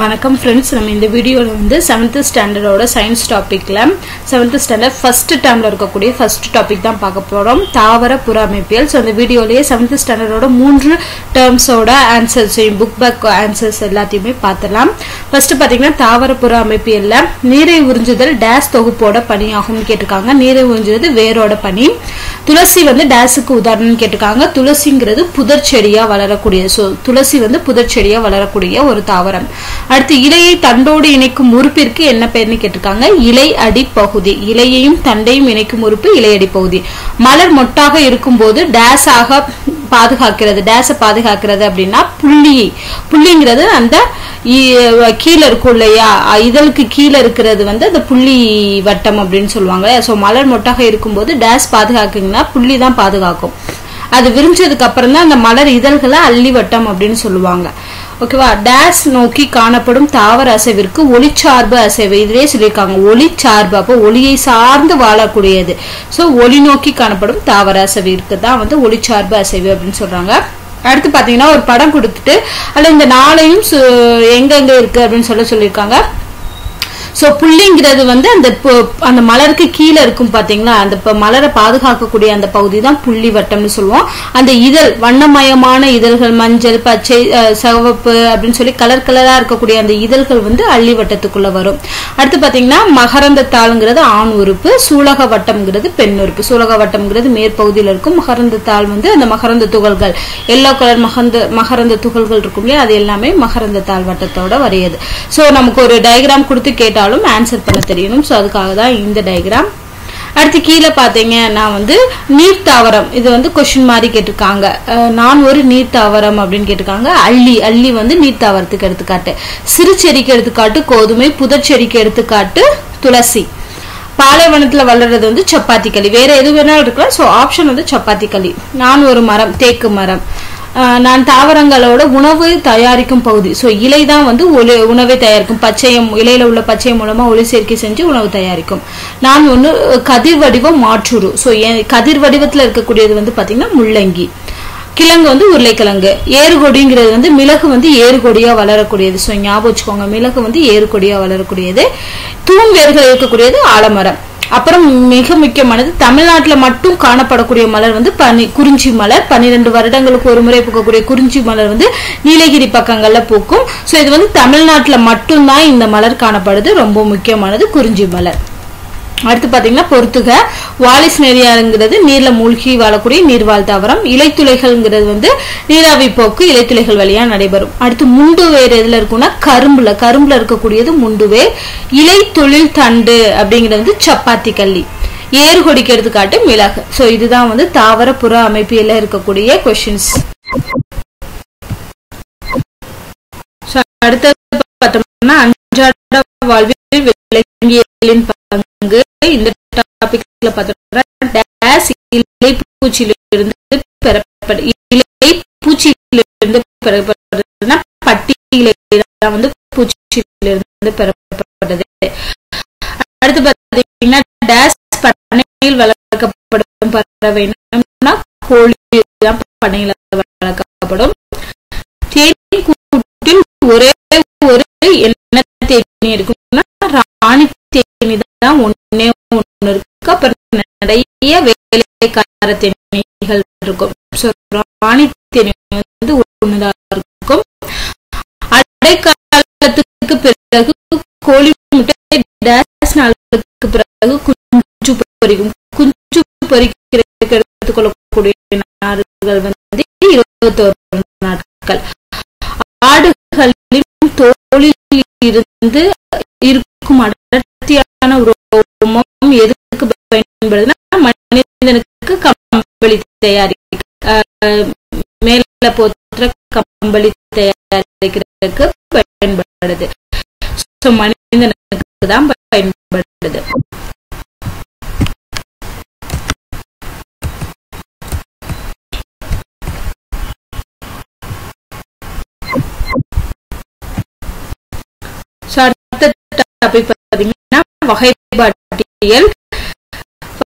வணக்கம் ஃப்ரெண்ட்ஸ் நம்ம இந்த வீடியோவில் வந்து செவன்த் ஸ்டாண்டர்டோட சயின்ஸ் டாப்பிக்கில் செவன்த் ஸ்டாண்டர்ட் ஃபர்ஸ்ட் டேர்மில் இருக்கக்கூடிய ஃபர்ஸ்ட் டாபிக் தான் பார்க்க போகிறோம் தாவர புற அமைப்பியல். ஸோ அந்த வீடியோலேயே செவன்த் ஸ்டாண்டர்டோட மூன்று டேர்ம்ஸோட ஆன்சர்ஸையும் புக் பேக் ஆன்சர்ஸ் எல்லாத்தையுமே பார்த்துலாம் ஃபர்ஸ்ட் பார்த்தீங்கன்னா தாவர புற அமைப்பியலில் நீரை உறிஞ்சுதல் டேஸ் தொகுப்போட பணியாகும்னு கேட்டிருக்காங்க. நீரை உறிஞ்சுவது வேரோட பணி. துளசி வந்து டேஸுக்கு உதாரணம் கேட்டிருக்காங்க. துளசிங்கிறது புதர் செடியாக வளரக்கூடிய ஸோ துளசி வந்து புதர் செடியாக வளரக்கூடிய ஒரு தாவரம். அடுத்து இலையை தண்டோடு இணைக்கும் உறுப்பிற்கு என்ன பெயர்னு கேட்டிருக்காங்க? இலை அடி பகுதி இலையையும் தண்டையும் இணைக்கும் உறுப்பு இலையடி பகுதி மலர் மொட்டாக இருக்கும்போது டேஸ் ஆக பாதுகாக்கிறது. டேஸை பாதுகாக்கிறது அப்படின்னா புள்ளி புள்ளிங்கிறது அந்த கீழே இருக்கும் இல்லையா? இதழுக்கு கீழே இருக்கிறது வந்து அந்த புள்ளி வட்டம் அப்படின்னு சொல்லுவாங்க ஸோ மலர் மொட்டாக இருக்கும்போது டேஸ் பாதுகாக்குங்கன்னா புள்ளி தான் பாதுகாக்கும். அது விரிஞ்சதுக்கு அப்புறம் தான் அந்த மலர் இதழ்களை அள்ளி வட்டம் அப்படின்னு சொல்லுவாங்க. ஓகேவா? டேஸ் நோக்கி காணப்படும் தாவர அசைவிற்கு ஒளிச்சார்பு அசைவு. இதுவே சொல்லியிருக்காங்க ஒளிச்சார்பு. அப்போ ஒளியை சார்ந்து வாழக்கூடியது. ஸோ ஒளி நோக்கி காணப்படும் தாவர அசைவிற்கு தான் வந்து ஒளிச்சார்பு அசைவு அப்படின்னு சொல்றாங்க. அடுத்து பாத்தீங்கன்னா ஒரு படம் கொடுத்துட்டு அதுல இந்த நாளையும் சு- எங்கெங்க இருக்கு அப்படின்னு சொல்ல சொல்லியிருக்காங்க. ஸோ புள்ளிங்கிறது வந்து அந்த அந்த மலருக்கு கீழே இருக்கும் பார்த்தீங்களா அந்த மலரை பாதுகாக்கக்கூடிய அந்த பகுதி தான் புள்ளி வட்டம்னு சொல்லுவோம். அந்த இதழ் வண்ணமயமான இதழ்கள் மஞ்சள் பச்சை சிவப்பு அப்படின்னு சொல்லி கலர் கலராக இருக்கக்கூடிய அந்த இதழ்கள் வந்து அள்ளி வட்டத்துக்குள்ள வரும். அடுத்து பார்த்தீங்கன்னா மகரந்த தாளுங்கிறது ஆண் உறுப்பு சூலக வட்டம்ங்கிறது பெண் உறுப்பு. சூலக வட்டம்ங்கிறது மேற்பகுதியில் இருக்கும். மகரந்த தாள் வந்து அந்த மகரந்த துகள்கள். எல்லோ கலர் மகரந்த மகரந்த துகள்கள் இருக்கும் இல்லையா? அது எல்லாமே மகரந்த தாள் வட்டத்தோட வரையுது. ஸோ நமக்கு ஒரு டயக்ராம் கொடுத்து கேட்டால் கேட்டாலும் ஆன்சர் பண்ண தெரியணும். ஸோ அதுக்காக தான் இந்த டயக்ராம் அடுத்து கீழே பார்த்தீங்கன்னா வந்து நீர் தாவரம். இது வந்து கொஷின் மாதிரி கேட்டிருக்காங்க. நான் ஒரு நீர் தாவரம் அப்படின்னு கேட்டிருக்காங்க. அள்ளி அள்ளி வந்து நீர் தாவரத்துக்கு எடுத்துக்காட்டு. சிறு செடிக்கு எடுத்துக்காட்டு கோதுமை புதர் செடிக்கு எடுத்துக்காட்டு துளசி. பாலைவனத்துல வளர்றது வந்து சப்பாத்தி களி. வேற எது வேணாலும் இருக்கலாம். ஸோ ஆப்ஷன் வந்து சப்பாத்தி களி. நான் ஒரு மரம் தேக்கு மரம். நான் தாவரங்களோட உணவு தயாரிக்கும் பகுதி. ஸோ இலை தான் வந்து ஒளி உணவை தயாரிக்கும். பச்சையம் இலையில உள்ள பச்சை மூலமா ஒளி சேர்க்கை செஞ்சு உணவு தயாரிக்கும். நான் ஒன்று கதிர் வடிவம் மாற்றுரு ஸோ கதிர் வடிவத்தில் இருக்கக்கூடியது வந்து பார்த்தீங்கன்னா முள்ளங்கி. கிழங்கு வந்து உருளைக்கிழங்கு. ஏறுகொடிங்கிறது வந்து மிளகு வந்து ஏறுகொடியா வளரக்கூடியது. ஸோ ஞாபகம் வச்சுக்கோங்க மிளகு வந்து ஏறுகொடியா வளரக்கூடியது. தூண் வேர்கள் இருக்கக்கூடியது ஆலமரம். அப்புறம் மிக முக்கியமானது தமிழ்நாட்டுல மட்டும் காணப்படக்கூடிய மலர் வந்து பனி குறிஞ்சி மலர். பன்னிரெண்டு வருடங்களுக்கு ஒரு முறை பூக்கக்கூடிய குறிஞ்சி மலர் வந்து நீலகிரி பக்கங்கள்ல பூக்கும். ஸோ இது வந்து தமிழ்நாட்டுல மட்டும்தான் இந்த மலர் காணப்படுது. ரொம்ப முக்கியமானது குறிஞ்சி மலர். அடுத்து பார்த்தீங்கன்னா பொறுத்துக. வாலிஸ் நெறியாருங்கிறது நீர்ல மூழ்கி வாழக்கூடிய நீர்வாழ் தாவரம். இலைத்துளைகள்ங்கிறது வந்து நீராவி போக்கு இலைத்துளைகள் வழியா நடைபெறும். அடுத்து முண்டு வேர் எதுல இருக்கும்னா கரும்புல. கரும்புல இருக்கக்கூடியது முண்டு வேர். இலை தொழில் தண்டு அப்படிங்கிறது வந்து சப்பாத்தி கள்ளி. ஏறுகொடிக்கு எடுத்துக்காட்டு மிளகு. சோ இதுதான் வந்து தாவர புற அமைப்பியல இருக்கக்கூடிய கொஸ்டின்ஸ் அடுத்தது பார்த்தோம்னா அன்றாட வாழ்வில் விளங்கியலின் இந்த டாபிக்ல பார்த்தோம்னா டேஸ் இலை பூச்சியிலிருந்து பெறப்படு இலை பூச்சியிலிருந்து பெறப்படுறதுன்னா பட்டி இலை தான் வந்து பூச்சியிலிருந்து பெறப்படுது அடுத்து பார்த்தீங்கன்னா டேஸ் பண்ணையில் வளர்க்கப்படும் பறவைனா கோழி தான் பண்ணையில் வளர்க்கப்படும். தேனீ கூட்டில் ஒரே ஒரு என்ன தேனி இருக்கும்னா ராணி தேனி தான் ஒன்னே நிறைய வேலைக்கார தேனீகள் இருக்கும். So, ராணி தேனி வந்து ஒண்ணுதான் இருக்கும். அடைக்காலத்துக்கு பிறகு கோழி முட்டை டேஸ் நாளுக்கு பிறகு குஞ்சு பொறிக்கும் குஞ்சு பொரிக்கிறதுக்கு எடுத்துக்கொள்ளக்கூடிய நாடுகள் வந்து இருபத்தோரு நாட்கள். ஆடுகளின் தோளில் இருந்து இருக்கும் அடர்த்தியான ரோமம் மனிதனுக்கு கம்பளி தயாரிக்க மேல போற்ற கம்பளி தயாரிக்கிறதுக்கு பயன்படுது. ஸோ மனிதனுக்கு தான் பயன்படுது டாபிக் வகைப்பாட்டியல்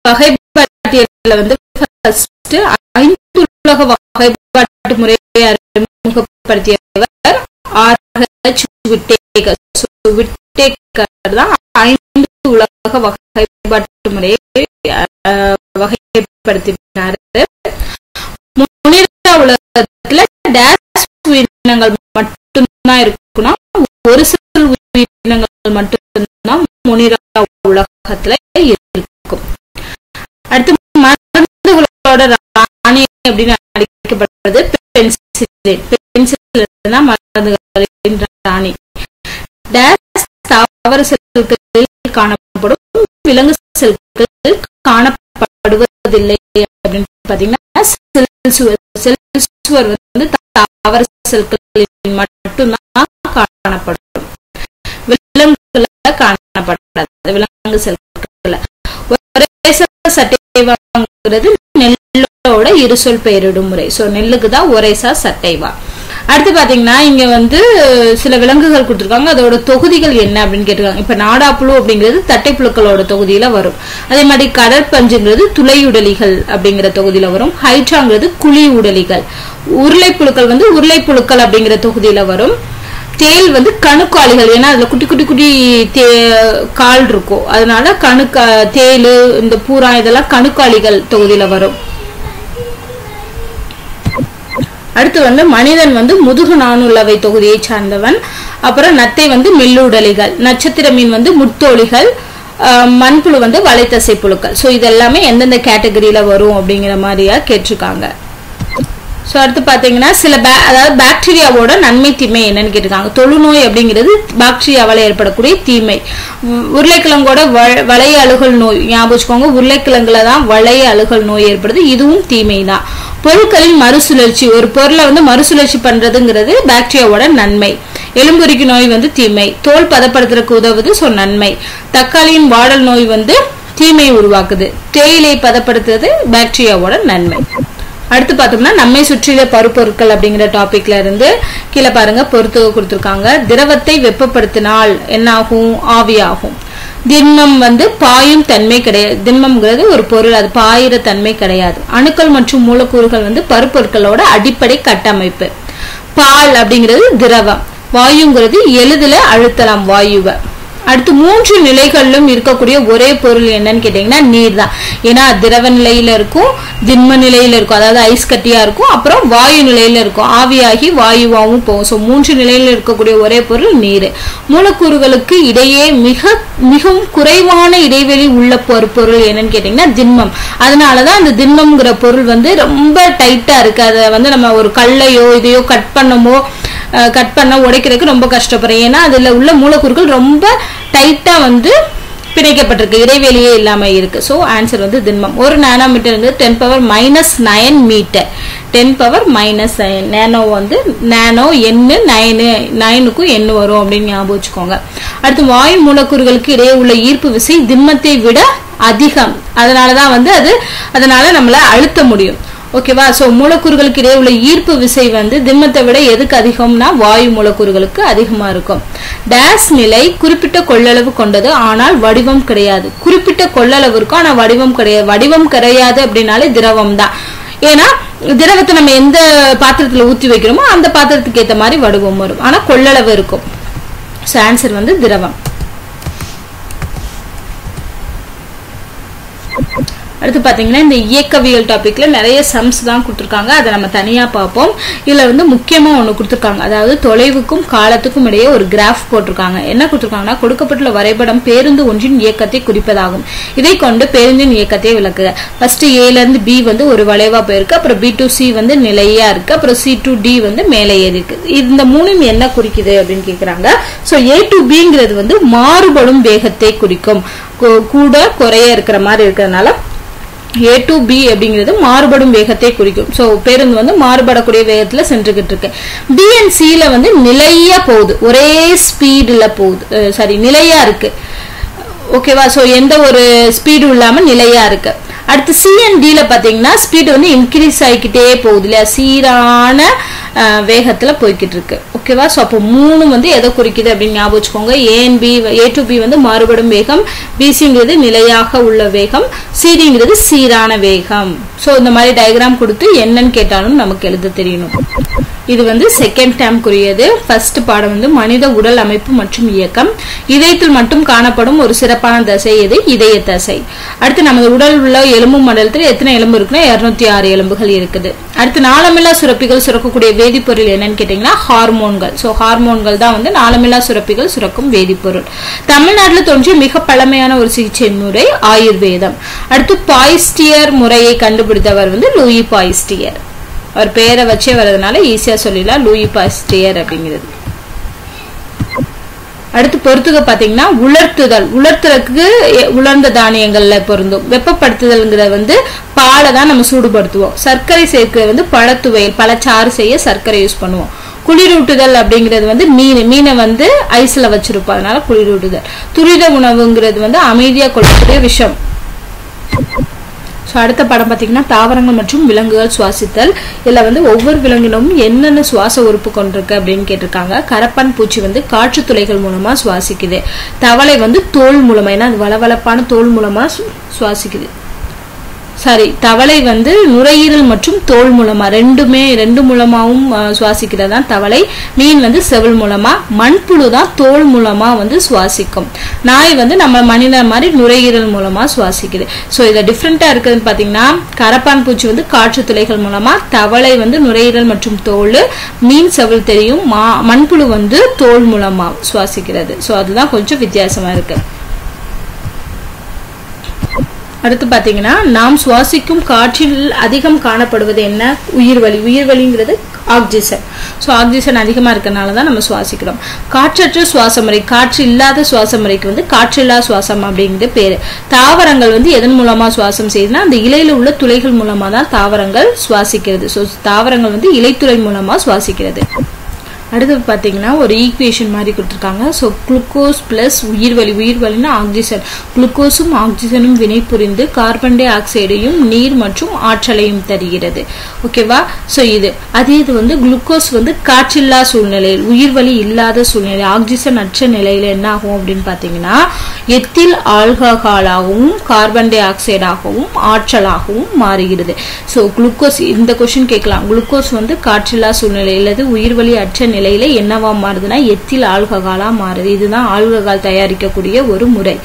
வகைப்பாட்டியல வந்து ஃபர்ஸ்ட் ஐந்துலக வகைப்பாட்டு முறையை அறிமுகப்படுத்தியவர் ஆர் ஹெச் விட்டேக்கர் விட்டேக்கர் தான் ஐந்து உலக வகைப்பாட்டு முறையை வகைப்படுத்தினாரு. முன்னிற உலகத்துல டேஸ் உயிரினங்கள் மட்டும்தான் இருக்குன்னா ஒரு சில உயிரினங்கள் மட்டும்தான் முன்னிற உலகத்துல அழைக்கப்படுறது மருந்துகளின் ராணி தாவர செல்களில் காணப்படும் விலங்கு செல்களில் காணப்படுவதில்லை அப்படின்னு பாத்தீங்கன்னா செல் சுவர் வந்து தாவர செல்களில் மட்டும்தான் காணப்படும். விலங்குல காணப்படாது. விலங்கு செல்கள. ஒரே சட்டைவாங்கிறது இரு இருசொல் பெயரிடும் முறை. சோ நெல்லுக்கு தான் ஒரேசா சட்டைவா. அடுத்து பாத்தீங்கன்னா இங்க வந்து சில விலங்குகள் கொடுத்துருக்காங்க. அதோட தொகுதிகள் என்ன அப்படின்னு கேட்டிருக்காங்க. இப்ப நாடாப்புழு அப்படிங்கிறது தட்டைப்புழுக்களோட தொகுதியில வரும். அதே மாதிரி கடற்பஞ்சுங்கிறது துளையுடலிகள் அப்படிங்கிற தொகுதியில வரும். ஹைட்ராங்கிறது குழி உடலிகள் உருளைப்புழுக்கள் வந்து உருளைப்புழுக்கள் அப்படிங்கிற தொகுதியில வரும். தேல் வந்து கணுக்காளிகள் ஏன்னா அதுல குட்டி குட்டி குட்டி தே- கால் இருக்கும். அதனால கணுக்கா தேலு இந்த பூரா இதெல்லாம் கணுக்காளிகள் தொகுதியில வரும். அடுத்து வந்து மனிதன் வந்து முதுகு நானுள்ளவை தொகுதியை சார்ந்தவன். அப்புறம் நத்தை வந்து மெல்லுடலிகள் நட்சத்திர மீன் வந்து முத்தோலிகள் மண்புழு வந்து வலைத்தசை புழுக்கள். ஸோ இது எல்லாமே எந்தெந்த கேட்டகரியில வரும் அப்படிங்கிற மாதிரியா கேட்டிருக்காங்க. ஸோ அடுத்து பார்த்தீங்கன்னா சில பே அதாவது பாக்டீரியாவோட நன்மை தீமை என்னன்னு கேட்டிருக்காங்க. தொழுநோய் அப்படிங்கிறது பாக்டீரியாவால் ஏற்படக்கூடிய தீமை. உருளைக்கிழங்கோட வ- வளைய அழுகல் நோய் ஞாபகம் வச்சுக்கோங்க. உருளைக்கிழங்குல தான் வளைய அழுகல் நோய் ஏற்படுது. இதுவும் தீமை தான் பொருட்களின் மறுசுழற்சி ஒரு பொருளை வந்து மறுசுழற்சி பண்றதுங்கிறது பாக்டீரியாவோட நன்மை. எலும்புரிக்கு நோய் வந்து தீமை. தோல் பதப்படுத்துறதுக்கு உதவுது ஸோ நன்மை. தக்காளியின் வாடல் நோய் வந்து தீமையை உருவாக்குது. தேயிலை பதப்படுத்துறது பாக்டீரியாவோட நன்மை. அடுத்து பார்த்தோம்னா நம்மை சுற்றியுள்ள பருப்பொருட்கள் அப்படிங்கிற டாபிக்ல இருந்து கீழே பாருங்க பொறுத்து கொடுத்துருக்காங்க. திரவத்தை வெப்பப்படுத்தினால் என்ன ஆகும் ஆவியாகும். திண்மம் வந்து பாயும் தன்மை கிடையாது. திண்மம்ங்கிறது ஒரு பொருள் அது பாயிற தன்மை கிடையாது. அணுக்கள் மற்றும் மூலக்கூறுகள் வந்து பருப்பொருட்களோட அடிப்படை கட்டமைப்பு. பால் அப்படிங்கிறது திரவம். வாயுங்கிறது எளிதில் அழுத்தலாம் வாயுவை. அடுத்து மூன்று நிலைகளிலும் இருக்கக்கூடிய ஒரே பொருள் என்னன்னு கேட்டீங்கன்னா நீர் தான் ஏன்னா திரவ நிலையில இருக்கும் திண்ம நிலையில இருக்கும் அதாவது ஐஸ் கட்டியா இருக்கும் அப்புறம் வாயு நிலையில இருக்கும். ஆவியாகி வாயுவாகவும் போகும். ஸோ மூன்று நிலையில இருக்கக்கூடிய ஒரே பொருள் நீர். மூலக்கூறுகளுக்கு இடையே மிக மிகவும் குறைவான இடைவெளி உள்ள பொருள் என்னன்னு கேட்டீங்கன்னா திண்மம். அதனாலதான் அந்த திண்மம்ங்கிற பொருள் வந்து ரொம்ப டைட்டா இருக்கு. அதை வந்து நம்ம ஒரு கல்லையோ இதையோ கட் பண்ணமோ கட் பண்ண உடைக்கிறதுக்கு ரொம்ப கஷ்டப்படுறேன் ஏன்னா அதுல உள்ள மூலக்கூறுகள் ரொம்ப டைட்டாக வந்து பிணைக்கப்பட்டிருக்கு. இடைவெளியே இல்லாமல் இருக்குது ஸோ ஆன்சர் வந்து திண்மம். ஒரு நானோமீட்டர் வந்து ten power minus nine metre ten power minus nine nano வந்து நேனோ எண்ணு நைனு நைனுக்கும் எண்ணு வரும் அப்படின்னு ஞாபகம் வச்சுக்கோங்க. அடுத்து வாயு மூலக்கூறுகளுக்கு இடையே உள்ள ஈர்ப்பு விசை திண்மத்தை விட அதிகம். அதனாலதான் வந்து அது அதனால நம்மளை அழுத்த முடியும். ஓகேவா? ஸோ மூலக்கூறுகளுக்கு இடையே உள்ள ஈர்ப்பு விசை வந்து திம்மத்தை விட எதுக்கு அதிகம்னா வாயு மூலக்கூறுகளுக்கு அதிகமாக இருக்கும். டேஸ் நிலை குறிப்பிட்ட கொள்ளளவு கொண்டது ஆனால் வடிவம் கிடையாது. குறிப்பிட்ட கொள்ளளவு இருக்கும் ஆனால் வடிவம் கிடையாது. வடிவம் கிடையாது அப்படின்னாலே திரவம் தான். ஏன்னா திரவத்தை நம்ம எந்த பாத்திரத்தில் ஊற்றி வைக்கிறோமோ அந்த பாத்திரத்துக்கு ஏற்ற மாதிரி வடிவம் வரும். ஆனால் கொள்ளளவு இருக்கும். ஸோ ஆன்சர் வந்து திரவம். அடுத்து பார்த்தீங்கன்னா இந்த இயக்கவியல் டாபிக்ல நிறைய சம்ஸ் தான் கொடுத்துருக்காங்க. அதை நம்ம தனியா பார்ப்போம். இதுல வந்து முக்கியமா ஒன்று கொடுத்துருக்காங்க. அதாவது தொலைவுக்கும் காலத்துக்கும் இடையே ஒரு கிராஃப் போட்டிருக்காங்க. என்ன கொடுத்துருக்காங்கன்னா கொடுக்கப்பட்டுள்ள வரைபடம் பேருந்து ஒன்றின் இயக்கத்தை குறிப்பதாகும். இதை கொண்டு பேருந்தின் இயக்கத்தை விளக்குக. ஃபர்ஸ்ட் ஏல இருந்து பி வந்து ஒரு வளைவா போயிருக்கு. அப்புறம் பி டு சி வந்து நிலையா இருக்கு. அப்புறம் சி டு டி வந்து மேலே ஏறி இருக்கு. இந்த மூணும் என்ன குறிக்குது அப்படின்னு கேக்குறாங்க. சோ ஏ டு பிங்கிறது வந்து மாறுபடும் வேகத்தை குறிக்கும். கூட குறைய இருக்கிற மாதிரி இருக்கிறதுனால ஏ டு பி அப்படிங்கிறது மாறுபடும் வேகத்தை குறிக்கும். ஸோ பேருந்து வந்து மாறுபடக்கூடிய வேகத்துல சென்றுகிட்டு இருக்கு பி அண்ட் சில வந்து நிலையா போகுது. ஒரே ஸ்பீடில் போகுது. சாரி நிலையா இருக்கு. ஓகேவா ஸோ எந்த ஒரு ஸ்பீடும் இல்லாம நிலையா இருக்கு. அடுத்து சிஎன்டியில் பார்த்தீங்கன்னா ஸ்பீடு வந்து இன்க்ரீஸ் ஆகிக்கிட்டே போகுது இல்லையா? சீரான வேகத்தில் போய்கிட்டு இருக்கு. ஓகேவா ஸோ அப்போ மூணு வந்து எதை குறிக்குது அப்படின்னு ஞாபகம் வச்சுக்கோங்க. A B A to B வந்து மாறுபடும் வேகம் பிசிங்கிறது நிலையாக உள்ள வேகம் சிடிங்கிறது சீரான வேகம். ஸோ இந்த மாதிரி டயக்ராம் கொடுத்து என்னன்னு கேட்டாலும் நமக்கு எழுத தெரியணும் இது வந்து செகண்ட் டேம்க்குரியது ஃபர்ஸ்ட் பாடம் வந்து மனித உடல் அமைப்பு மற்றும் இயக்கம். இதயத்தில் மட்டும் காணப்படும் ஒரு சிறப்பான தசை எது? இதய தசை. அடுத்து நமது உடல் உள்ள எலும்பு மண்டலத்தில் எத்தனை எலும்பு இருக்குன்னா இருநூத்தி ஆறு எலும்புகள் இருக்குது. அடுத்து நாளமில்லா சுரப்பிகள் சுரக்கக்கூடிய வேதிப்பொருள் என்னன்னு கேட்டீங்கன்னா ஹார்மோன்கள். ஸோ ஹார்மோன்கள் தான் வந்து நாளமில்லா சுரப்பிகள் சுரக்கும் வேதிப்பொருள். தமிழ்நாட்டில் தோன்றிய மிக பழமையான ஒரு சிகிச்சை முறை ஆயுர்வேதம். அடுத்து பாய்ஸ்டியர் முறையை கண்டுபிடித்தவர் வந்து லூயி பாய்ஸ்டியர். அவர் பேரை வச்சே வர்றதுனால ஈஸியா சொல்லிடலாம். லூயி பாஸ்டியர் அப்படிங்கிறது. அடுத்து பொறுத்துக பாத்தீங்கன்னா உலர்த்துதல். உலர்த்துறதுக்கு உலர்ந்த தானியங்கள்ல பொருந்தும். வெப்பப்படுத்துதல்ங்கிறது வந்து பாலை தான் நம்ம சூடுபடுத்துவோம். சர்க்கரை சேர்க்கிறது வந்து பழத்துவையல் பழச்சாறு செய்ய சர்க்கரை யூஸ் பண்ணுவோம். குளிரூட்டுதல் அப்படிங்கிறது வந்து மீன். மீனை வந்து ஐஸ்ல வச்சிருப்போம். அதனால குளிரூட்டுதல். துரித உணவுங்கிறது வந்து அமைதியா கொள்ளக்கூடிய விஷம். ஸோ அடுத்த படம் பார்த்தீங்கன்னா தாவரங்கள் மற்றும் விலங்குகள் சுவாசித்தல். இதில் வந்து ஒவ்வொரு விலங்கினமும் என்னென்ன சுவாச உறுப்பு கொண்டிருக்கு அப்படின்னு கேட்டிருக்காங்க. கரப்பான் பூச்சி வந்து காற்று துளைகள் மூலமா சுவாசிக்குது. தவளை வந்து தோல் மூலமா ஏன்னா அது வளவளப்பான தோல் மூலமா சுவாசிக்குது. சாரி தவளை வந்து நுரையீரல் மற்றும் தோல் மூலமா ரெண்டுமே ரெண்டு மூலமாவும் சுவாசிக்கிறது தான் தவளை. மீன் வந்து செவல் மூலமா மண்புழு தான் தோல் மூலமா வந்து சுவாசிக்கும். நாய் வந்து நம்ம மனிதன் மாதிரி நுரையீரல் மூலமா சுவாசிக்குது. ஸோ இதை டிஃப்ரெண்டா இருக்குதுன்னு பார்த்தீங்கன்னா கரப்பான் பூச்சி வந்து காற்று துளைகள் மூலமா தவளை வந்து நுரையீரல் மற்றும் தோல் மீன் செவல் தெரியும் மண்புழு வந்து தோல் மூலமா சுவாசிக்கிறது. ஸோ அதுதான் கொஞ்சம் வித்தியாசமா இருக்கு. அடுத்து பார்த்தீங்கன்னா நாம் சுவாசிக்கும் காற்றில் அதிகம் காணப்படுவது என்ன? உயிர்வலி உயிர்வலிங்கிறது ஆக்சிஜன். ஸோ ஆக்சிஜன் அதிகமாக இருக்கனால தான் நம்ம சுவாசிக்கிறோம். காற்றற்ற சுவாச முறை காற்று இல்லாத சுவாச முறைக்கு வந்து காற்றில்லா சுவாசம் அப்படிங்கிறது பேரு. தாவரங்கள் வந்து எதன் மூலமா சுவாசம் செய்யுதுன்னா அந்த இலையில் உள்ள துளைகள் மூலமா தான் தாவரங்கள் சுவாசிக்கிறது. ஸோ தாவரங்கள் வந்து இலைத்துளை மூலமா சுவாசிக்கிறது. அடுத்து பார்த்தீங்கன்னா ஒரு ஈக்குவேஷன் மாதிரி கொடுத்துருக்காங்க. ஸோ குளுக்கோஸ் ப்ளஸ் உயிர்வலி உயிர்வலினா ஆக்சிஜன் குளுக்கோஸும் ஆக்சிஜனும் வினை புரிந்து கார்பன் டை ஆக்சைடையும் நீர் மற்றும் ஆற்றலையும் தருகிறது. ஓகேவா ஸோ இது. அதே இது வந்து குளுக்கோஸ் வந்து காற்றில்லா சூழ்நிலையில் உயிர்வலி இல்லாத சூழ்நிலை ஆக்சிஜன் அற்ற நிலையில என்ன ஆகும் அப்படின்னு பார்த்தீங்கன்னா எத்தில் ஆல்கஹாலாகவும் கார்பன் டை ஆக்சைடாகவும் ஆற்றலாகவும் மாறுகிறது. ஸோ குளுக்கோஸ் இந்த கொஸ்டின் கேட்கலாம். குளுக்கோஸ் வந்து காற்றில்லா சூழ்நிலை அல்லது உயிர்வலி அற்ற நிலையில என்னவா மாறுதுன்னா எத்தில் ஆல்கஹாலா மாறுது. இதுதான் ஆல்கஹால் தயாரிக்கக்கூடிய ஒரு முறை.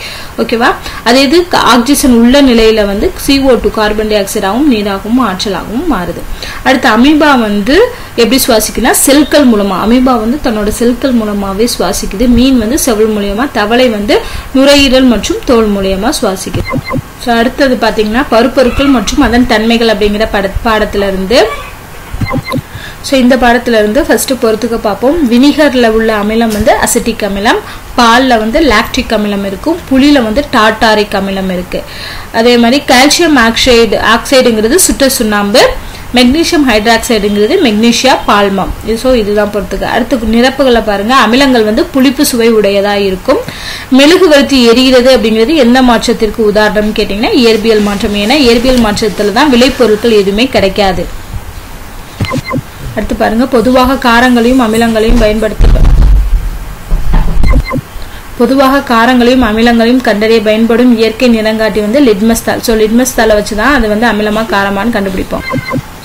ஓகேவா? அதே இது ஆக்சிஜன் உள்ள நிலையில வந்து சிஓ டூ கார்பன் டை ஆக்சைடாகவும் நீராகவும் ஆற்றலாகவும் மாறுது. அடுத்து அமீபா வந்து எப்படி சுவாசிக்குன்னா செல்கள் மூலமா. அமீபா வந்து தன்னோட செல்கள் மூலமாவே சுவாசிக்குது. மீன் வந்து செவல் மூலியமா தவளை வந்து நுரையீரல் மற்றும் தோல் மூலியமா சுவாசிக்குது. ஸோ அடுத்தது பாத்தீங்கன்னா பருப்பொருட்கள் மற்றும் அதன் தன்மைகள் அப்படிங்கிற பட பாடத்துல இருந்து ஸோ இந்த பாடத்திலிருந்து இருந்து பொறுத்துக்க பார்ப்போம் வினிகரில் உள்ள அமிலம் வந்து அசிட்டிக் அமிலம். பாலில் வந்து லாக்டிக் அமிலம் இருக்கும். புளியில் வந்து டாட்டாரிக் அமிலம் இருக்குது அதே மாதிரி கால்சியம் ஆக்சைடு ஆக்சைடுங்கிறது சுட்ட சுண்ணாம்பு மெக்னீசியம் ஹைட்ராக்சைடுங்கிறது மெக்னீஷியா பால்மம் ஸோ இதுதான் பொறுத்துக்க. அடுத்து நிரப்புகளை பாருங்க. அமிலங்கள் வந்து புளிப்பு சுவை உடையதாக இருக்கும். மெழுகுவர்த்தி எரிகிறது அப்படிங்கிறது எந்த மாற்றத்திற்கு உதாரணம் கேட்டிங்கன்னா இயற்பியல் மாற்றம். ஏன்னா இயற்பியல் மாற்றத்தில் தான் விளைபொருட்கள் எதுவுமே கிடைக்காது. அடுத்து பாருங்க. பொதுவாக காரங்களையும் அமிலங்களையும் பயன்படுத்த பொதுவாக காரங்களையும் அமிலங்களையும் கண்டறிய பயன்படும் இயற்கை நிறங்காட்டி வந்து லிட்மஸ் தாள். ஸோ லிட்மஸ் தாளை வச்சு தான் அது வந்து அமிலமா காரமான்னு கண்டுபிடிப்போம்.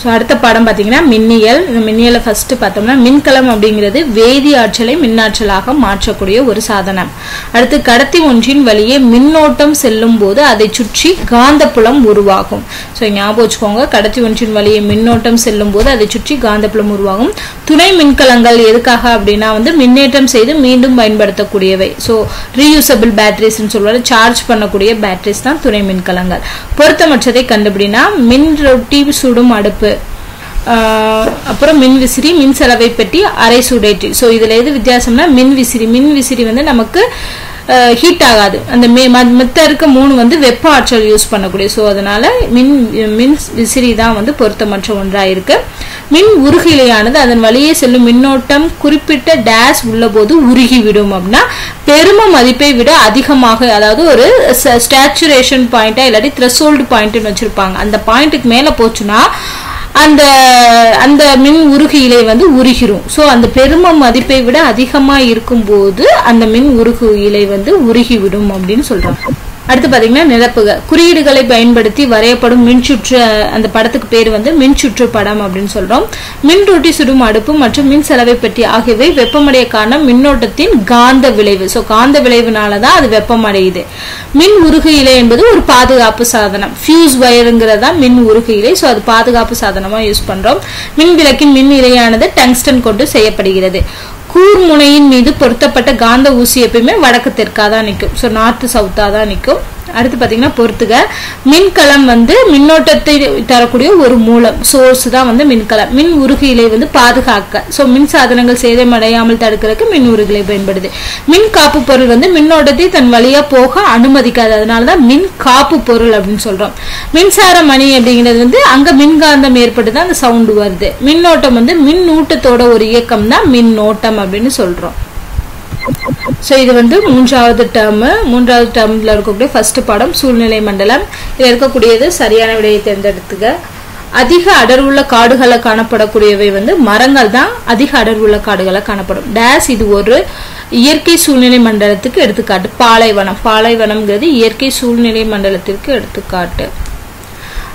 ஸோ அடுத்த பாடம் பார்த்தீங்கன்னா மின்னியல். இந்த மின்னியலை ஃபர்ஸ்ட் பார்த்தோம்னா மின்கலம் அப்படிங்கிறது வேதி ஆற்றலை மின்னாற்றலாக மாற்றக்கூடிய ஒரு சாதனம். அடுத்து கடத்தி ஒன்றின் வழியே மின்னோட்டம் செல்லும் போது அதை சுற்றி காந்தப்புலம் உருவாகும். ஸோ ஞாபகம் வச்சுக்கோங்க கடத்தி ஒன்றின் வழியே மின்னோட்டம் செல்லும் போது அதை சுற்றி காந்தப்புலம் உருவாகும். துணை மின்கலங்கள் எதுக்காக அப்படின்னா வந்து மின்னேற்றம் செய்து மீண்டும் பயன்படுத்தக்கூடியவை. ஸோ ரீயூசபிள் பேட்டரிஸ்ன்னு சொல்லுவாங்க. சார்ஜ் பண்ணக்கூடிய பேட்டரிஸ் தான் துணை மின்கலங்கள். பொருத்தமற்றதை கண்டுபிடினா மின் ரொட்டி சுடும் அடுப்பு அப்புறம் மின் விசிறி மின் செலவை பெட்டி அரை சூடேற்றி. ஸோ இதில் எது வித்தியாசம்னா மின் விசிறி. மின் விசிறி வந்து நமக்கு ஹீட் ஆகாது. அந்த மே மத்த இருக்க மூணு வந்து வெப்ப ஆற்றல் யூஸ் பண்ணக்கூடிய. ஸோ அதனால மின் மின் விசிறி தான் வந்து பொருத்தமற்ற ஒன்றாக இருக்கு. மின் உருகிலையானது அதன் வழியே செல்லும் மின்னோட்டம் குறிப்பிட்ட டேஷ் உள்ள போது உருகிவிடும் அப்படின்னா பெரும மதிப்பை விட அதிகமாக அதாவது ஒரு ஸ்டாச்சுரேஷன் பாயிண்டா இல்லாட்டி த்ரெஷோல்டு பாயிண்ட்னு வச்சிருப்பாங்க. அந்த பாயிண்ட்டுக்கு மேலே போச்சுன்னா அந்த அந்த மின் உருகு இலை வந்து உருகிரும். ஸோ அந்த பெரும மதிப்பை விட அதிகமா இருக்கும்போது அந்த மின் உருகு இலை வந்து உருகிவிடும் அப்படின்னு சொல்றாங்க. அடுத்து பாத்தீங்கன்னா நிரப்புக. குறியீடுகளை பயன்படுத்தி வரையப்படும் மின்சுற்று அந்த படத்துக்கு பேர் வந்து மின்சுற்று படம் அப்படின்னு சொல்றோம். மின் ரொட்டி சுடும் அடுப்பு மற்றும் மின் செலவை பெட்டி ஆகியவை வெப்பமடைய காரணம் மின்னோட்டத்தின் காந்த விளைவு. சோ காந்த விளைவுனால தான் அது வெப்பமடையுது. மின் உருகு இலை என்பது ஒரு பாதுகாப்பு சாதனம். ஃபியூஸ் வயருங்கிறது தான் மின் உருகு இலை. சோ அது பாதுகாப்பு சாதனமா யூஸ் பண்றோம். மின் விளக்கின் மின் இலையானது டங்ஸ்டன் கொண்டு செய்யப்படுகிறது. கூர்முனையின் மீது பொருத்தப்பட்ட காந்த ஊசி எப்பயுமே வடக்கு தெற்கா தான் நிற்கும் ஸோ நார்த்து சவுத்தா தான் நிற்கும் அடுத்து பார்த்தீங்கன்னா பொறுத்துக. மின்கலம் வந்து மின்னோட்டத்தை தரக்கூடிய ஒரு மூலம் சோர்ஸ் தான் வந்து மின்கலம். மின் உருகிலை வந்து பாதுகாக்க. ஸோ மின் சாதனங்கள் சேதமடையாமல் தடுக்கிறதுக்கு மின் உருகிலை பயன்படுது. மின் காப்பு பொருள் வந்து மின்னோட்டத்தை தன் வழியா போக அனுமதிக்காது. அதனாலதான் மின் காப்பு பொருள் அப்படின்னு சொல்றோம். மின்சார மணி அப்படிங்கிறது வந்து அங்க மின்காந்தம் ஏற்பட்டு தான் அந்த சவுண்ட் வருது. மின்னோட்டம் வந்து மின்னூட்டத்தோட ஒரு இயக்கம் தான் மின்னோட்டம் அப்படின்னு சொல்றோம். ஸோ இது வந்து மூன்றாவது டேர்மு மூன்றாவது டேர்மில் இருக்கக்கூடிய ஃபஸ்ட்டு பாடம் சூழ்நிலை மண்டலம். இதில் இருக்கக்கூடியது சரியான விடையை தேர்ந்தெடுத்துக அதிக அடர்வுள்ள காடுகளை காணப்படக்கூடியவை வந்து மரங்கள் தான் அதிக அடர்வுள்ள காடுகளை காணப்படும். டேஸ் இது ஒரு இயற்கை சூழ்நிலை மண்டலத்துக்கு எடுத்துக்காட்டு. பாலைவனம். பாலைவனம்ங்கிறது இயற்கை சூழ்நிலை மண்டலத்திற்கு எடுத்துக்காட்டு.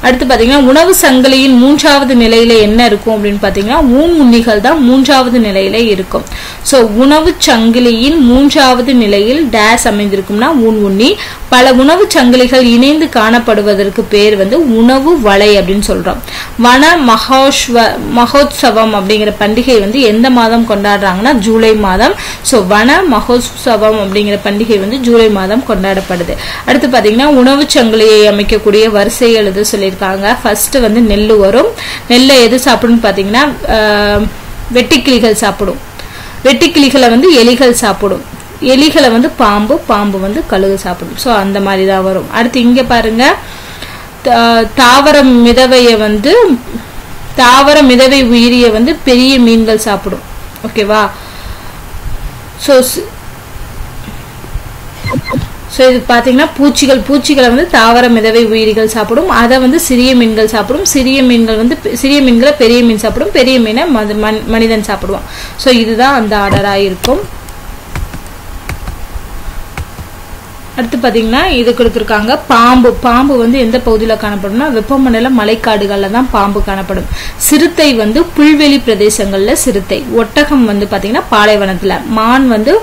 அடுத்து பாத்தீங்கன்னா உணவு சங்கிலியின் மூன்றாவது நிலையில என்ன இருக்கும் அப்படின்னு பாத்தீங்கன்னா ஊன் உண்ணிகள் தான் மூன்றாவது நிலையில இருக்கும். சோ உணவு சங்கிலியின் மூன்றாவது நிலையில் டேஸ் அமைந்திருக்கும்னா ஊன் உண்ணி பல உணவு சங்கிலிகள் இணைந்து காணப்படுவதற்கு பேர் வந்து உணவு வலை அப்படின்னு சொல்றோம். வன மகோஷ்வ மகோத்சவம் அப்படிங்கிற பண்டிகை வந்து எந்த மாதம் கொண்டாடுறாங்கன்னா ஜூலை மாதம். சோ வன மகோத்சவம் அப்படிங்கிற பண்டிகை வந்து ஜூலை மாதம் கொண்டாடப்படுது. அடுத்து பாத்தீங்கன்னா உணவு சங்கிலியை அமைக்கக்கூடிய வரிசை எழுத சொல்லியிருக்காங்க ஃபர்ஸ்ட் வந்து நெல் வரும். நெல்லை எது சாப்பிடும்னு பார்த்தீங்கன்னா வெட்டிக்கிளிகள் சாப்பிடும். வெட்டிக்கிளிகளை வந்து எலிகள் சாப்பிடும். எலிகளை வந்து பாம்பு பாம்பு வந்து கழுகு சாப்பிடும். ஸோ அந்த மாதிரி தான் வரும். அடுத்து இங்கே பாருங்க. தாவரம் தாவர வந்து தாவர மிதவை உயிரிய வந்து பெரிய மீன்கள் சாப்பிடும். ஓகேவா ஸோ ஸோ இது பார்த்தீங்கன்னா பூச்சிகள் பூச்சிகளை வந்து தாவர மிதவை உயிரிகள் சாப்பிடும். அதை வந்து சிறிய மீன்கள் சாப்பிடும். சிறிய மீன்கள் வந்து சிறிய மீன்களை பெரிய மீன் சாப்பிடும். பெரிய மீனை மத- மன்- மனிதன் சாப்பிடுவான். ஸோ இதுதான் அந்த ஆர்டராக இருக்கும். அடுத்து பாத்தீங்கன்னா இது கொடுத்துருக்காங்க பாம்பு. பாம்பு வந்து எந்த பகுதியில் காணப்படும்னா வெப்பமண்டல மலைக்காடுகளில் தான் பாம்பு காணப்படும். சிறுத்தை வந்து புல்வெளி பிரதேசங்கள்ல சிறுத்தை. ஒட்டகம் வந்து பாத்தீங்கன்னா பாலைவனத்துல. மான் வந்து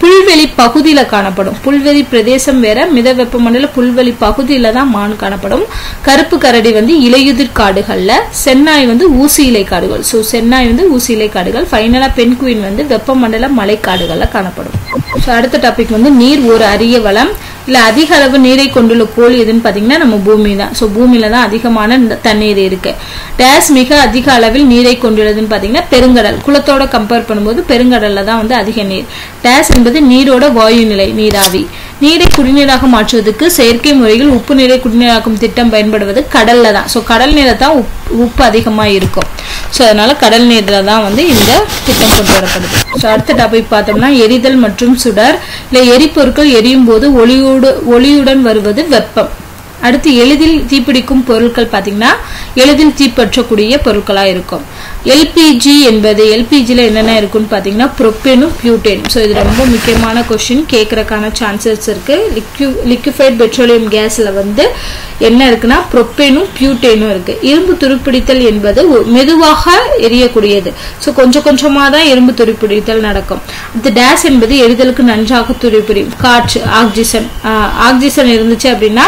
புல்வெளி பகுதியில் காணப்படும். புல்வெளி பிரதேசம் வேற மித வெப்பமண்டல புல்வெளி பகுதியில தான் மான் காணப்படும். கருப்பு கரடி வந்து இலையுதிர் காடுகள்ல சென்னாய் வந்து ஊசி இலை காடுகள். ஸோ சென்னாய் வந்து ஊசி இலை காடுகள். ஃபைனலா பென்குயின் வந்து வெப்பமண்டல மலைக்காடுகள்ல காணப்படும். ஸோ அடுத்த டாபிக் வந்து நீர் ஒரு அரிய வளம். இல்ல அதிக அளவு நீரை கொண்டுள்ள கோள் எதுன்னு பாத்தீங்கன்னா நம்ம பூமி தான் ஸோ பூமியில தான் அதிகமான தண்ணீர் இருக்கு. டேஸ் மிக அதிக அளவில் நீரை கொண்டுள்ளதுன்னு பாத்தீங்கன்னா பெருங்கடல். குளத்தோட கம்பேர் பண்ணும்போது பெருங்கடல்ல தான் வந்து அதிக நீர். டேஸ் என்பது நீரோட வாயு நிலை நீராவி. நீரை குடிநீராக மாற்றுவதற்கு செயற்கை முறையில் உப்பு நீரை குடிநீராக்கும் திட்டம் பயன்படுவது கடல்ல தான் ஸோ கடல் நீரை தான் உப்பு அதிகமா இருக்கும். ஸோ அதனால கடல் நீர்ல தான் வந்து இந்த திட்டம் கொண்டு வரப்படுது ஸோ அடுத்த டாபிக் பார்த்தோம்னா எரிதல் மற்றும் சுடர். இல்லை எரிபொருட்கள் எரியும் போது ஒளியோடு ஒளியுடன் வருவது வெப்பம். அடுத்து எளிதில் தீப்பிடிக்கும் பொருட்கள் பார்த்தீங்கன்னா எளிதில் தீப்பற்றக்கூடிய பொருட்களாக இருக்கும். எல்பிஜி என்பது எல்பிஜியில் என்னென்ன இருக்குன்னு பார்த்தீங்கன்னா ப்ரொப்பேனும் பியூட்டேனும் ஸோ இது ரொம்ப முக்கியமான கொஷின் கேட்குறக்கான சான்சஸ் இருக்குது லிக்யூ லிக்யூஃபைட் பெட்ரோலியம் கேஸில் வந்து என்ன இருக்குன்னா ப்ரொப்பேனும் பியூட்டேனும் இருக்குது இரும்பு துருப்பிடித்தல் என்பது மெதுவாக எரியக்கூடியது. ஸோ கொஞ்சம் கொஞ்சமாக தான் இரும்பு துருப்பிடித்தல் நடக்கும். இந்த டேஸ் என்பது எரிதலுக்கு நன்றாக துருப்பிடியும் காற்று ஆக்சிஜன் ஆக்சிஜன் இருந்துச்சு அப்படின்னா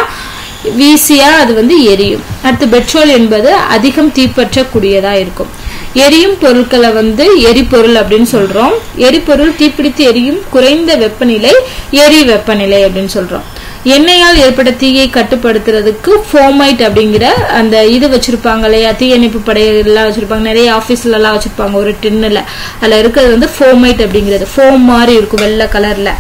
வீசியா அது வந்து எரியும். அடுத்து பெட்ரோல் என்பது அதிகம் தீப்பற்றக்கூடியதா இருக்கும். எரியும் பொருட்களை வந்து எரிபொருள் அப்படின்னு சொல்றோம். எரிபொருள் தீப்பிடித்து எரியும் குறைந்த வெப்பநிலை எரி வெப்பநிலை அப்படின்னு சொல்றோம். எண்ணெயால் ஏற்பட்ட தீயை கட்டுப்படுத்துறதுக்கு ஃபோமைட் அப்படிங்கிற அந்த இது வச்சிருப்பாங்க இல்லையா? தீயணைப்பு படையெல்லாம் வச்சிருப்பாங்க. நிறைய ஆபீஸ்ல எல்லாம் வச்சிருப்பாங்க. ஒரு டின்னுல. அதுல இருக்கிறது வந்து ஃபோமைட் அப்படிங்கிறது. ஃபோம் மாதிரி இருக்கும். வெள்ளை கலர்ல.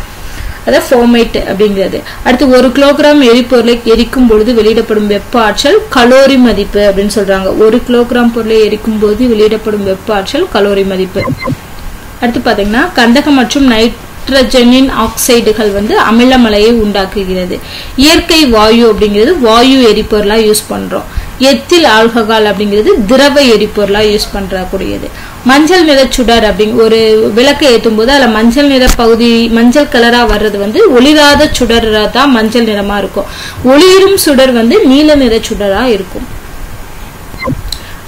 அதான் ஃபோமைட் அப்படிங்கிறது. அடுத்து ஒரு கிலோகிராம் எரிபொருளை எரிக்கும் பொழுது வெளியிடப்படும் வெப்ப ஆற்றல் கலோரி மதிப்பு அப்படின்னு சொல்றாங்க. ஒரு கிலோகிராம் பொருளை எரிக்கும் போது வெளியிடப்படும் வெப்ப ஆற்றல் கலோரி மதிப்பு. அடுத்து பாத்தீங்கன்னா கந்தகம் மற்றும் நைட்ரஜனின் ஆக்சைடுகள் வந்து அமிலமலையை உண்டாக்குகிறது. இயற்கை வாயு அப்படிங்கிறது வாயு எரிபொருளா யூஸ் பண்றோம். எத்தில் ஆல்கஹால் அப்படிங்கிறது திரவ எரிபொருளாக யூஸ் பண்ணுறக்கூடியது மஞ்சள் நிற சுடர் அப்படிங்க ஒரு விளக்கை ஏற்றும் போது அதில் மஞ்சள் நிற பகுதி மஞ்சள் கலராக வர்றது வந்து ஒளிராத சுடராக தான் மஞ்சள் நிறமாக இருக்கும். ஒளிரும் சுடர் வந்து நீல நிற சுடராக இருக்கும்.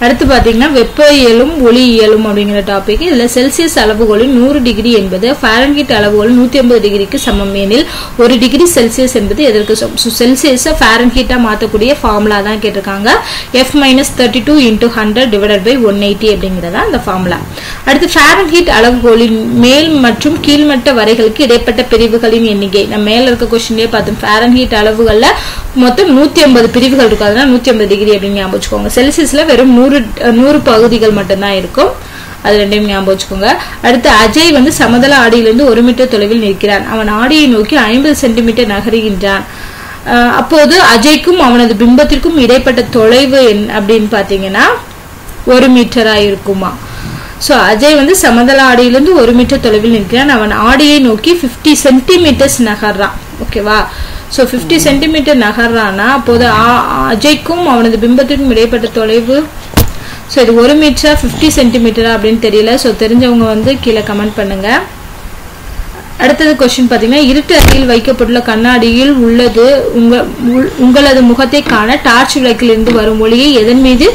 அடுத்து பார்த்தீங்கன்னா வெப்ப இயலும் ஒளி இயலும் அப்படிங்கிற டாபிக் இதில் செல்சியஸ் அளவுகோலில் நூறு டிகிரி என்பது ஃபாரன்ஹீட் அளவுகோல் நூற்றி ஐம்பது டிகிரிக்கு சமம். எனில் ஒரு டிகிரி செல்சியஸ் என்பது எதற்கு சமம்? செல்சியஸை ஃபாரன்ஹீட்டா மாற்றக்கூடிய ஃபார்முலா தான் கேட்டிருக்காங்க. F minus thirty two into hundred divided by one eighty அப்படிங்கிறதா அந்த ஃபார்முலா அடுத்து ஃபாரன்ஹீட் அளவுகோலின் மேல் மற்றும் கீழ்மட்ட வரைகளுக்கு இடைப்பட்ட பிரிவுகளின் எண்ணிக்கை. நம்ம மேலே இருக்க கொஸ்டின்லேயே பார்த்தோம் ஃபாரன்ஹீட் அளவுகளில் மொத்தம் நூத்தி ஐம்பது பிரிவுகள் இருக்கும் அதனால நூத்தி ஐம்பது டிகிரி அப்படின்னு ஞாபகம் வச்சுக்கோங்க. செல்சியஸ்ல வெறும் நூறு நூறு பகுதிகள் மட்டும்தான் இருக்கும். அது ரெண்டையும் ஞாபகம் வச்சுக்கோங்க. அடுத்து அஜய் வந்து சமதள ஆடியிலிருந்து ஒரு மீட்டர் தொலைவில் நிற்கிறான். அவன் ஆடியை நோக்கி ஐம்பது சென்டிமீட்டர் நகருகின்றான். அப்போது அஜய்க்கும் அவனது பிம்பத்திற்கும் இடைப்பட்ட தொலைவு என் அப்படின்னு பாத்தீங்கன்னா ஒரு மீட்டரா இருக்குமா. சோ அஜய் வந்து சமதள ஆடியிலிருந்து ஒரு மீட்டர் தொலைவில் நிற்கிறான். அவன் ஆடியை நோக்கி 50 சென்டிமீட்டர்ஸ் நகர்றான். ஓகேவா ஸோ ஃபிஃப்டி சென்டிமீட்டர் நகர்றான்னா அப்போது அஜய்க்கும் அவனது பிம்பத்திற்கும் இடைப்பட்ட தொலைவு ஸோ இது ஒரு மீட்டரா 50 சென்டிமீட்டரா அப்படின்னு தெரியல. ஸோ தெரிஞ்சவங்க வந்து கீழே கமெண்ட் பண்ணுங்க. அடுத்தது கொஸ்டின் பார்த்தீங்கன்னா இருட்டு அறையில் வைக்கப்பட்டுள்ள கண்ணாடியில் உள்ளது உங்கள் உங்களது முகத்தை காண டார்ச் விளக்கிலிருந்து வரும் ஒளியை எதன் மீது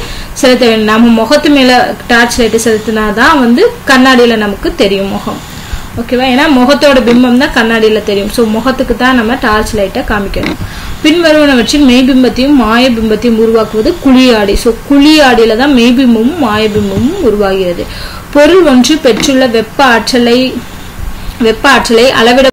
செலுத்த வேண்டும்? நம்ம முகத்து மேல டார்ச் லைட்டு செலுத்தினாதான் வந்து கண்ணாடியில் நமக்கு தெரியும் முகம். ஓகேவா ஏன்னா முகத்தோட பிம்பம் தான் கண்ணாடியில் தெரியும். ஸோ முகத்துக்கு தான் நம்ம டார்ச் லைட்டை காமிக்கணும். பின்வருவனவற்றின் மெய்பிம்பத்தையும் மாயபிம்பத்தையும் உருவாக்குவது குழியாடி. ஸோ குழியாடியில தான் மெய்பிம்பமும் மாயபிம்பமும் உருவாகிறது. பொருள் ஒன்று பெற்றுள்ள வெப்ப ஆற்றலை வெப்ப ஆற்றலை அளவிட